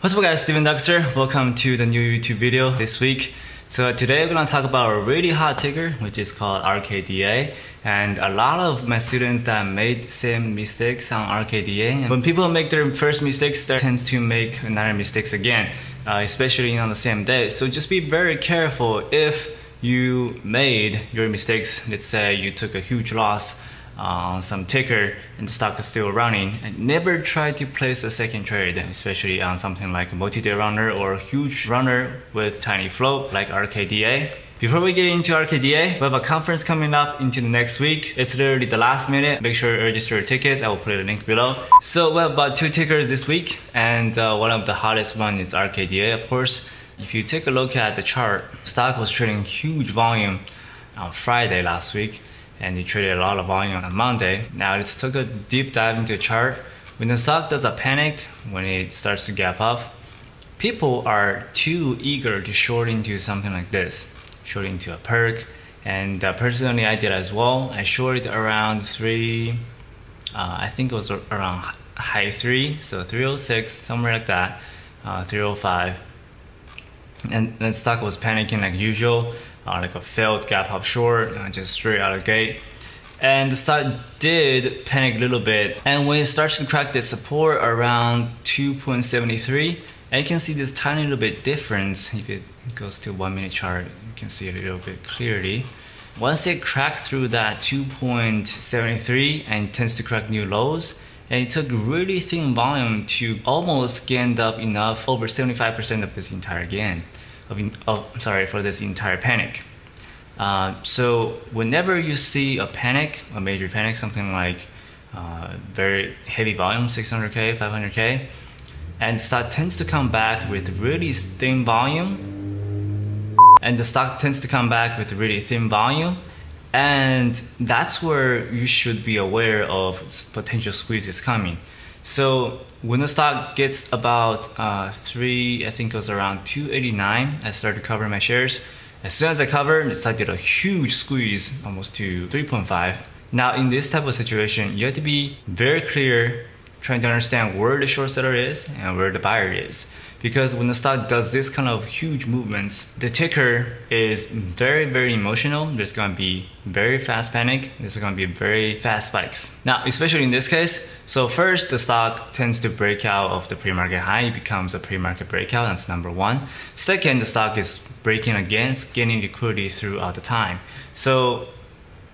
What's up guys, Steven Dux here. Welcome to the new YouTube video this week. So today we're gonna talk about a really hot ticker, which is called RKDA. And a lot of my students that made same mistakes on RKDA. When people make their first mistakes, they tend to make another mistakes again, uh, especially on the same day. So just be very careful if you made your mistakes. Let's say you took a huge loss uh, some ticker and the stock is still running and never try to place a second trade especially on something like a multi-day runner or a huge runner with tiny float like RKDA before we get into RKDA, we have a conference coming up into the next week. It's literally the last minute. Make sure you register your tickets. I will put a link below. So we have about two tickers this week, and uh, one of the hottest one is RKDA, of course. If you take a look at the chart, stock was trading huge volume on Friday last week and he traded a lot of volume on Monday. Now let's take a deep dive into the chart. When the stock does a panic, when it starts to gap up, people are too eager to short into something like this, short into a perk. And uh, personally, I did as well. I shorted around three, uh, I think it was around high three, so 306, somewhere like that, uh, 305. And then stock was panicking like usual uh, like a failed gap up short, uh, just straight out of gate. And the stock did panic a little bit. And when it starts to crack the support around 2.73, and you can see this tiny little bit difference. If it goes to one minute chart, you can see a little bit clearly. Once it cracked through that 2.73 and tends to crack new lows, and it took really thin volume to almost gain up enough over 75% of this entire gain of, of sorry for this entire panic. Uh, so whenever you see a panic, a major panic, something like uh, very heavy volume, 600k, 500k, and stock tends to come back with really thin volume, and the stock tends to come back with really thin volume, and that's where you should be aware of potential squeezes coming. So when the stock gets about uh, three, I think it was around 289, I started covering my shares. As soon as I covered, the stock did a huge squeeze, almost to 3.5. Now in this type of situation, you have to be very clear trying to understand where the short seller is and where the buyer is. Because when the stock does this kind of huge movements, the ticker is very, very emotional. There's gonna be very fast panic. There's gonna be very fast spikes. Now, especially in this case, so first the stock tends to break out of the pre-market high, it becomes a pre-market breakout, that's number one. Second, the stock is breaking against gaining liquidity throughout the time. So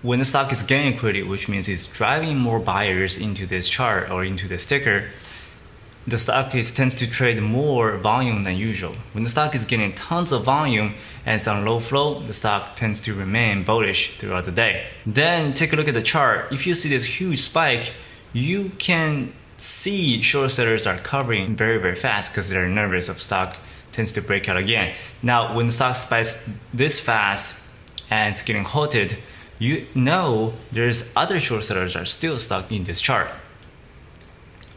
when the stock is gaining liquidity, which means it's driving more buyers into this chart or into the ticker, the stock is, tends to trade more volume than usual. When the stock is getting tons of volume and it's on low float, the stock tends to remain bullish throughout the day. Then take a look at the chart. If you see this huge spike, you can see short sellers are covering very, very fast because they're nervous of stock tends to break out again. Now, when the stock spikes this fast and it's getting halted, you know there's other short sellers that are still stuck in this chart.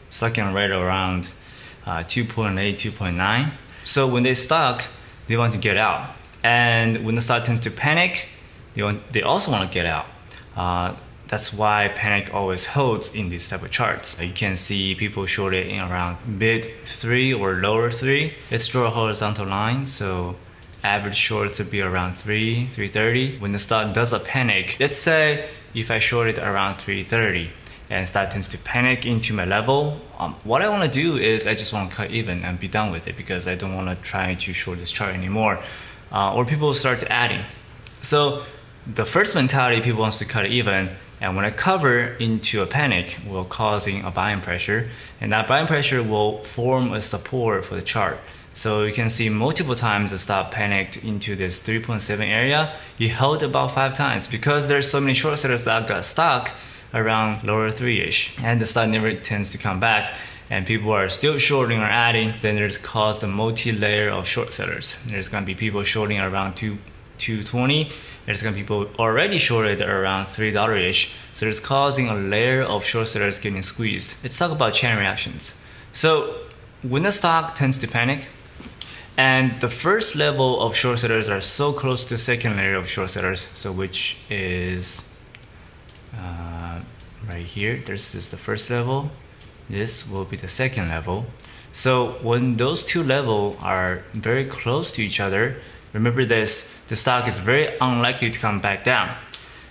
Stuck in right around uh, 2.8, 2.9. So when they're stuck, they want to get out. And when the stock tends to panic, they, want, they also want to get out. Uh, that's why panic always holds in these type of charts. You can see people shorted in around mid 3 or lower 3. Let's draw a horizontal line. So average short to be around 3, 330. When the stock does a panic, let's say if I short it around 330 and stock tends to panic into my level, um, what I want to do is I just want to cut even and be done with it because I don't want to try to short this chart anymore. Uh, or people start adding. So the first mentality people wants to cut even and when I cover into a panic will causing a buying pressure and that buying pressure will form a support for the chart. So you can see multiple times the stock panicked into this 3.7 area. He held about five times because there's so many short sellers that got stuck around lower three-ish. And the stock never tends to come back and people are still shorting or adding, then there's caused a multi-layer of short sellers. There's gonna be people shorting around two, 220. There's gonna be people already shorted around $3-ish. So it's causing a layer of short sellers getting squeezed. Let's talk about chain reactions. So when the stock tends to panic, and the first level of short sellers are so close to second layer of short sellers, so which is uh, right here. This is the first level. This will be the second level. So when those two levels are very close to each other, remember this, the stock is very unlikely to come back down.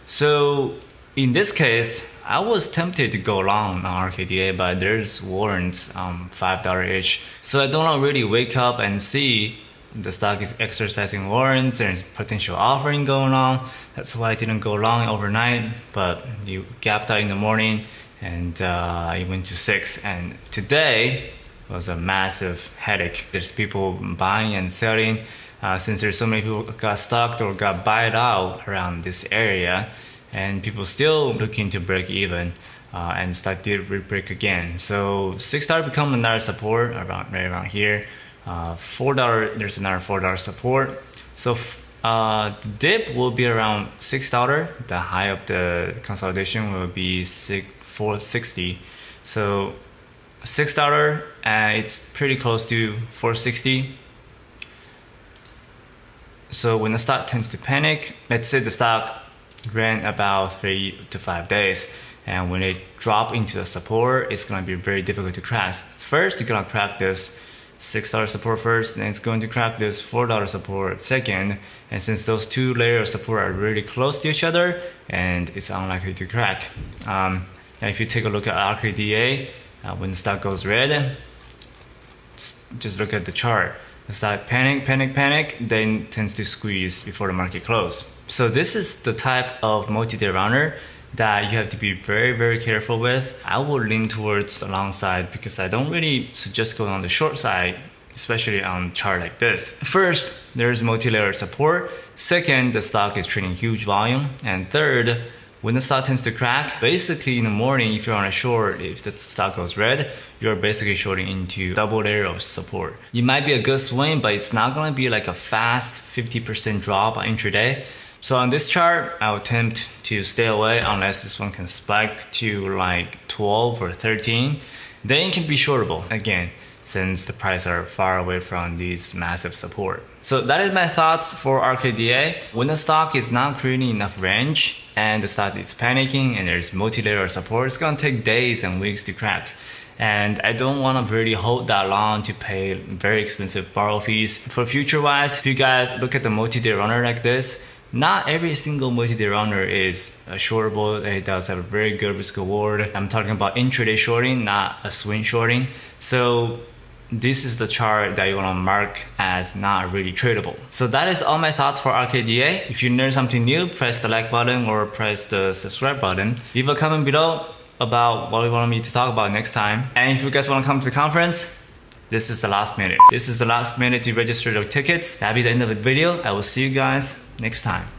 So in this case, I was tempted to go long on RKDA, but there's warrants, um, $5 each. So I don't really wake up and see the stock is exercising warrants, there's potential offering going on. That's why I didn't go long overnight, but you gapped out in the morning and uh, went to six. And today was a massive headache. There's people buying and selling. Uh, since there's so many people got stuck or got bought out around this area, and people still looking to break even. Uh, and start to break again. So six dollar become another support around right around here. Uh, four dollar there's another four dollar support. So uh, the dip will be around six dollar. The high of the consolidation will be six 460 so six dollar and it's pretty close to 460 so when the stock tends to panic let's say the stock ran about three to five days and when it drop into the support it's going to be very difficult to crack first you're going to crack this $6 support first, then it's going to crack this $4 support second. And since those two layers of support are really close to each other, and it's unlikely to crack. Um, now if you take a look at RKDA, uh, when the stock goes red, just, just look at the chart. The stock panic, panic, panic, then tends to squeeze before the market close. So this is the type of multi-day runner that you have to be very, very careful with. I will lean towards the long side because I don't really suggest going on the short side, especially on chart like this. First, there's multi-layer support. Second, the stock is trading huge volume. And third, when the stock tends to crack, basically in the morning, if you're on a short, if the stock goes red, you're basically shorting into double layer of support. It might be a good swing, but it's not gonna be like a fast 50% drop intraday. So on this chart, I'll attempt to stay away unless this one can spike to like 12 or 13. Then it can be shortable. Again, since the price are far away from these massive support. So that is my thoughts for RKDA. When the stock is not creating enough range and the stock is panicking and there's multi-layer support, it's gonna take days and weeks to crack. And I don't want to really hold that long to pay very expensive borrow fees. For future wise, if you guys look at the multi-day runner like this, not every single multi-day runner is a shortable. It does have a very good risk reward. I'm talking about intraday shorting, not a swing shorting. So this is the chart that you want to mark as not really tradable. So that is all my thoughts for RKDA. If you learned something new, press the like button or press the subscribe button. Leave a comment below about what you want me to talk about next time. And if you guys want to come to the conference, this is the last minute. This is the last minute to register your tickets. That'll be the end of the video. I will see you guys next time.